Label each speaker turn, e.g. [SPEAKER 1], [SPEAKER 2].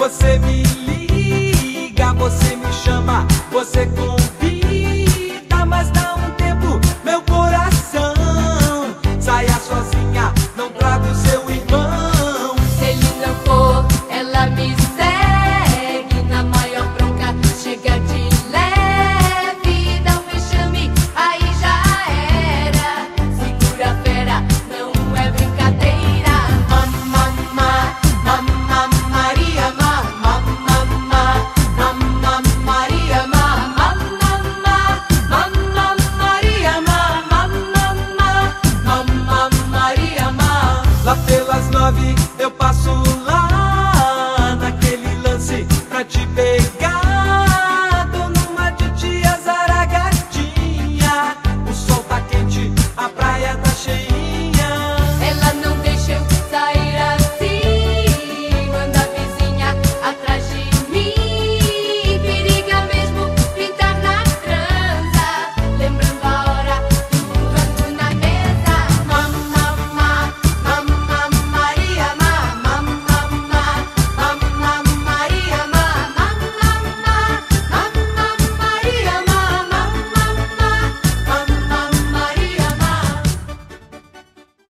[SPEAKER 1] você me liga, você me chama, você com they got.